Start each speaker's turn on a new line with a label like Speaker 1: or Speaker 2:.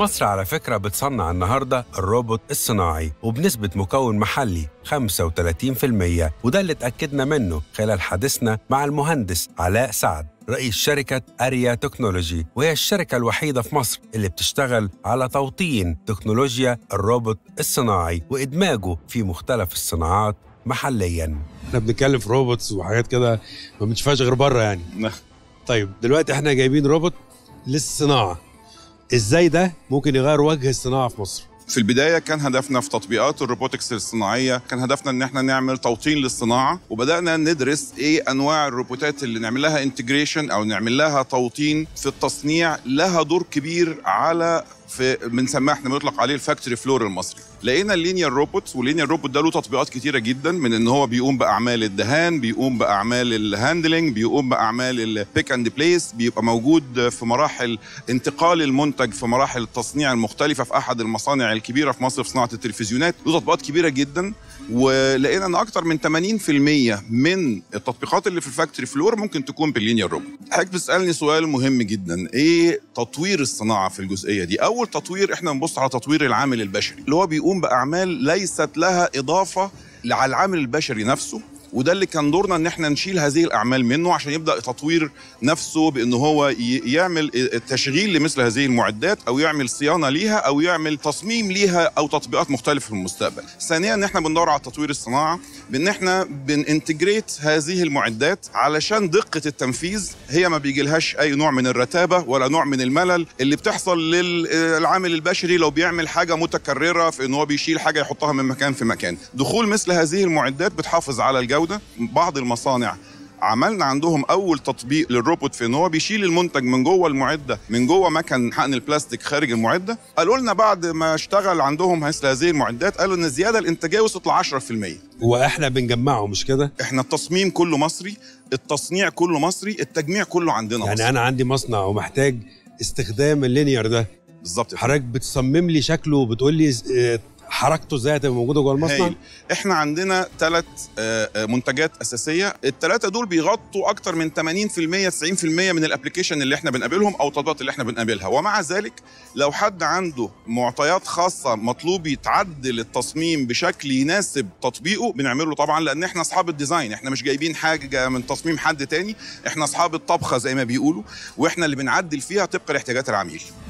Speaker 1: مصر على فكرة بتصنع النهاردة الروبوت الصناعي وبنسبة مكون محلي 35% وده اللي اتأكدنا منه خلال حديثنا مع المهندس علاء سعد رئيس شركة أريا تكنولوجي وهي الشركة الوحيدة في مصر اللي بتشتغل على توطين تكنولوجيا الروبوت الصناعي وإدماجه في مختلف الصناعات محلياً.
Speaker 2: إحنا بنتكلم في robots وحاجات كده ما بنشوفهاش غير بره يعني. طيب دلوقتي إحنا جايبين روبوت للصناعة. إزاي ده ممكن يغير وجه الصناعة في مصر؟
Speaker 3: في البداية كان هدفنا في تطبيقات ال robotics الصناعية كان هدفنا إن إحنا نعمل توطين للصناعة وبدأنا ندرس إيه أنواع الروبوتات اللي نعمل لها integration أو نعمل لها توطين في التصنيع لها دور كبير على في بنسميها إحنا بنطلق عليه ال factory floor المصري. لقينا ال linear robot وال linear robot ده له تطبيقات كتيرة جدا من إن هو بيقوم بأعمال الدهان بيقوم بأعمال ال handling بيقوم بأعمال ال pick and place بيبقى موجود في مراحل انتقال المنتج في مراحل التصنيع المختلفة في أحد المصانع الكبيرة في مصر في صناعة التلفزيونات. له تطبيقات كبيرة جدا ولقينا إن أكتر من 80% من التطبيقات اللي في ال factory floor ممكن تكون بال linear robot. حضرتك بتسالني سؤال مهم جدا إيه تطوير الصناعة في الجزئية دي؟ أول تطوير إحنا بنبص على تطوير العامل البشري اللي هو بيقوم بأعمال ليست لها إضافة على العامل البشري نفسه. وده اللي كان دورنا إن إحنا نشيل هذه الأعمال منه عشان يبدأ تطوير نفسه بإن هو يعمل تشغيل لمثل هذه المعدات أو يعمل صيانة ليها أو يعمل تصميم ليها أو تطبيقات مختلفة في المستقبل. ثانيا إن إحنا بندور على تطوير الصناعة بإن إحنا بننتجريت هذه المعدات علشان دقة التنفيذ هي ما بيجيلهاش أي نوع من الرتابة ولا نوع من الملل اللي بتحصل للعامل البشري لو بيعمل حاجة متكررة في إن هو بيشيل حاجة يحطها من مكان في مكان. دخول مثل هذه المعدات بتحافظ على الجودة الجوده بعض المصانع عملنا عندهم أول تطبيق للروبوت في إن هو بيشيل المنتج من جوه المعدة من جوه مكن حقن البلاستيك خارج المعدة. قالوا لنا بعد ما اشتغل عندهم مثل هذه المعدات قالوا إن الزيادة الإنتاجية وصلت ل 10%
Speaker 2: وإحنا بنجمعه مش كده؟
Speaker 3: إحنا التصميم كله مصري التصنيع كله مصري التجميع كله عندنا
Speaker 2: يعني
Speaker 3: مصري.
Speaker 2: أنا عندي مصنع ومحتاج استخدام ال linear ده.
Speaker 3: بالظبط.
Speaker 2: حضرتك بتصمم لي شكله وبتقول لي حركته إزاي هتبقى موجوده جوه المصنع؟
Speaker 3: هايل. إحنا عندنا ثلاث منتجات أساسية، الثلاثه دول بيغطوا أكتر من 80% 90% من ال application اللي إحنا بنقابلهم أو التطبيقات اللي إحنا بنقابلها، ومع ذلك لو حد عنده معطيات خاصة مطلوب يتعدل التصميم بشكل يناسب تطبيقه بنعمله طبعا لأن إحنا أصحاب ال design، إحنا مش جايبين حاجة من تصميم حد تاني، إحنا أصحاب الطبخة زي ما بيقولوا، وإحنا اللي بنعدل فيها طبقا لاحتياجات العميل.